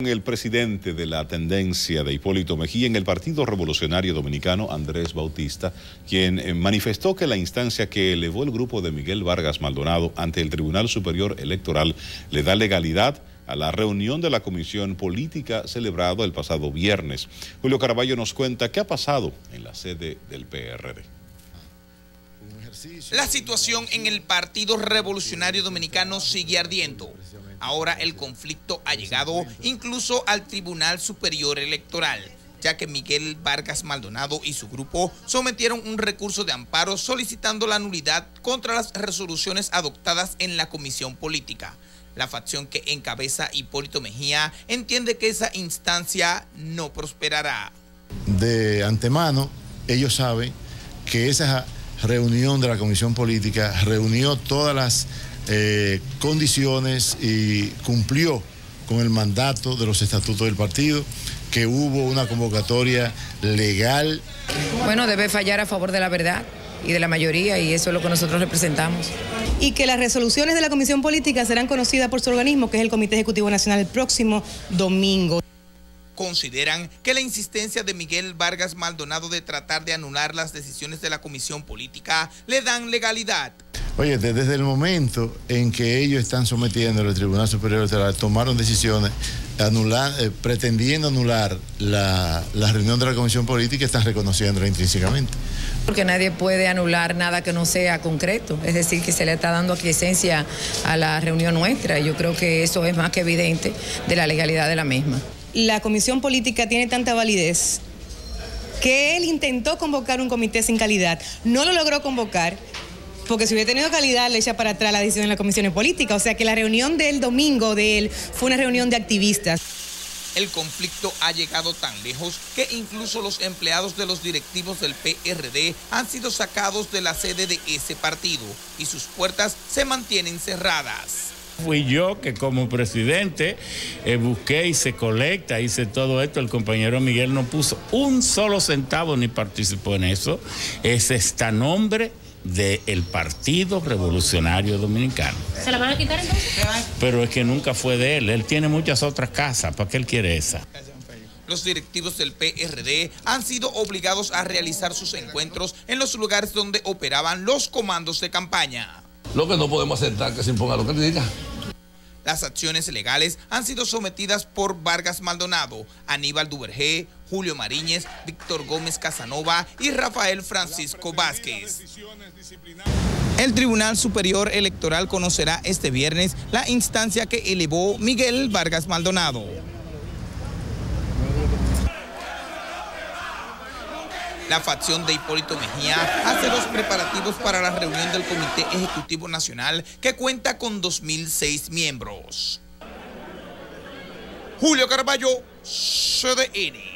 El presidente de la tendencia de Hipólito Mejía en el Partido Revolucionario Dominicano, Andrés Bautista, quien eh, manifestó que la instancia que elevó el grupo de Miguel Vargas Maldonado ante el Tribunal Superior Electoral le da legalidad a la reunión de la Comisión Política celebrado el pasado viernes. Julio Caraballo nos cuenta qué ha pasado en la sede del PRD. La situación en el Partido Revolucionario Dominicano sigue ardiendo. Ahora el conflicto ha llegado incluso al Tribunal Superior Electoral, ya que Miguel Vargas Maldonado y su grupo sometieron un recurso de amparo solicitando la nulidad contra las resoluciones adoptadas en la Comisión Política. La facción que encabeza Hipólito Mejía entiende que esa instancia no prosperará. De antemano, ellos saben que esa reunión de la Comisión Política reunió todas las eh, condiciones y cumplió con el mandato de los estatutos del partido, que hubo una convocatoria legal. Bueno, debe fallar a favor de la verdad y de la mayoría y eso es lo que nosotros representamos. Y que las resoluciones de la Comisión Política serán conocidas por su organismo, que es el Comité Ejecutivo Nacional, el próximo domingo consideran que la insistencia de Miguel Vargas Maldonado de tratar de anular las decisiones de la Comisión Política le dan legalidad. Oye, desde el momento en que ellos están sometiendo al Tribunal Superior Electoral, tomaron decisiones anular, eh, pretendiendo anular la, la, reunión de la Comisión Política, están reconociéndola intrínsecamente. Porque nadie puede anular nada que no sea concreto, es decir, que se le está dando aquiescencia a la reunión nuestra. Yo creo que eso es más que evidente de la legalidad de la misma la comisión política tiene tanta validez que él intentó convocar un comité sin calidad, no lo logró convocar, porque si hubiera tenido calidad le echa para atrás la decisión de la comisión política. O sea que la reunión del domingo de él fue una reunión de activistas. El conflicto ha llegado tan lejos que incluso los empleados de los directivos del PRD han sido sacados de la sede de ese partido y sus puertas se mantienen cerradas. Fui yo que como presidente eh, busqué y se colecta, hice todo esto. El compañero Miguel no puso un solo centavo ni participó en eso. Ese está nombre del Partido Revolucionario Dominicano. ¿Se la van a quitar entonces? Pero es que nunca fue de él. Él tiene muchas otras casas. ¿Para qué él quiere esa? Los directivos del PRD han sido obligados a realizar sus encuentros en los lugares donde operaban los comandos de campaña. Lo que no podemos aceptar que se imponga lo que diga. Las acciones legales han sido sometidas por Vargas Maldonado, Aníbal Duvergé, Julio Mariñez, Víctor Gómez Casanova y Rafael Francisco Vázquez. El Tribunal Superior Electoral conocerá este viernes la instancia que elevó Miguel Vargas Maldonado. La facción de Hipólito Mejía hace los preparativos para la reunión del Comité Ejecutivo Nacional que cuenta con 2.006 miembros. Julio Carballo, CDN.